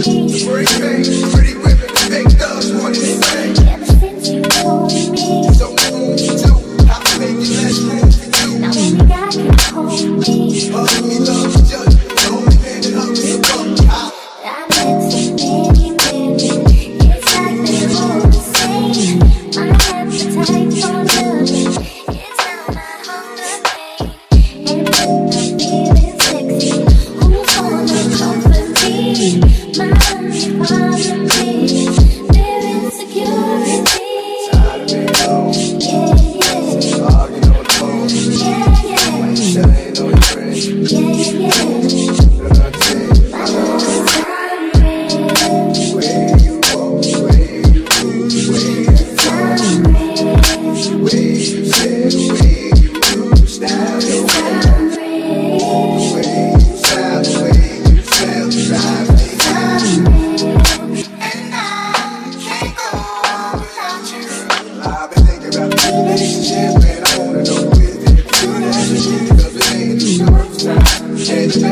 Straight face, pretty women, make thugs, wanting to bang. I've been thinking about relationships, man. I wanna know